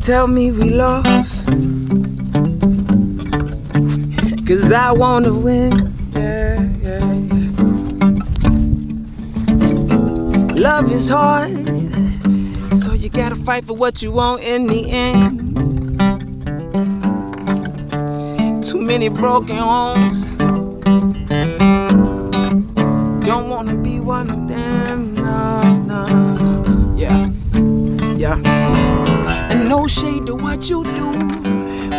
Tell me we lost. Cause I wanna win. Yeah, yeah, yeah. Love is hard. So you gotta fight for what you want in the end. Too many broken homes. Don't wanna be one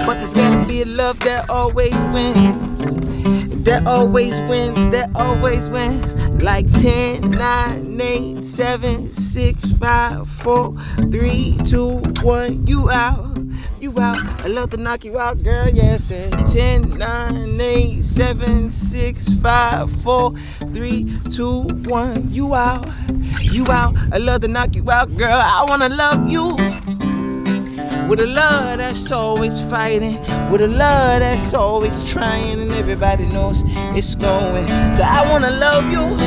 But there's gotta be a love that always wins. That always wins, that always wins. Like 10, 9, 8, 7, 6, 5, 4, 3, 2, 1. You out, you out. I love to knock you out, girl. Yes, and 10, 9, 8, 7, 6, 5, 4, 3, 2, 1. You out, you out. I love to knock you out, girl. I wanna love you. With a love that's always fighting, with a love that's always trying, and everybody knows it's going. So I wanna love you.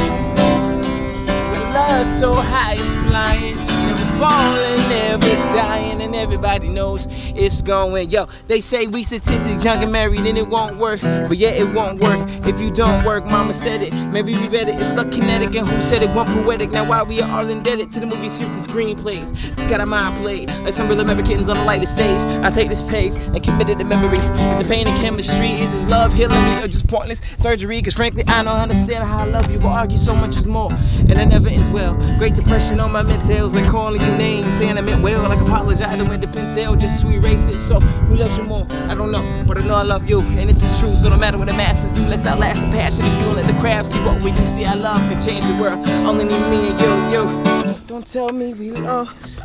With love so high it's flying, never falling, never dying, and everybody knows it's going. Yo, they say we statistics, young and married, and it won't work. But yeah, it won't work if you don't work. Mama said it. Maybe we better if luck kinetic, and who said it one poetic. Now why we are all indebted to the movie scripts and screenplays. Got a mind played like some real Americans on the lighter stage. I take this page and commit it to memory. Is the pain and chemistry? Is his love healing me or just pointless surgery? Cause frankly, I don't understand how I love you, but argue so much is more. And it never ends well. Great depression on my mentals, like calling you names, saying I meant well, like apologizing with the pencil just to erase it. So who loves you more? I don't know, but I know I love you, and it's the truth. So no matter what the masses do, let's outlast the passion. If you don't let the craft see what we do, see our love can change the world. Only need me and you, you. Don't tell me we lost.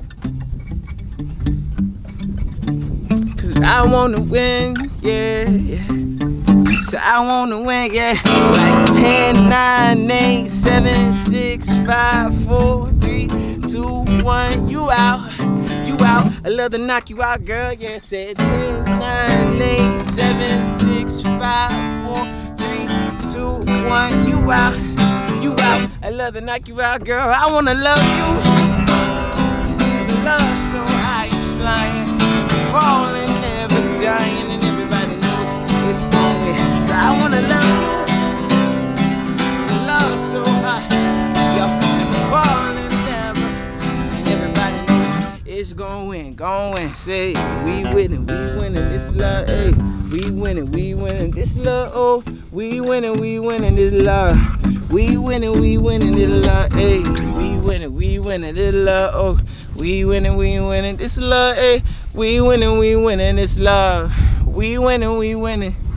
Cause I wanna win, yeah, yeah. So I wanna win, yeah. Like 10, 9, 8, 7, 6, 5, 4, 3, 2, 1. You out, you out. I love to knock you out, girl. Yeah, said 10, 9, 8, 7, 6, 5, 4, 3, 2, 1. You out, you out. I love to knock you out, girl. I wanna love you. Love knows it's going, going. Say we winning, we winning this love, hey. We winning, we winning this love, oh. We winning, we winning this love. We winning, we winning this love, hey. We winning, we winning this love, oh. We winning, we winning this love, hey. We winning, we winning this love. We winning, we winning.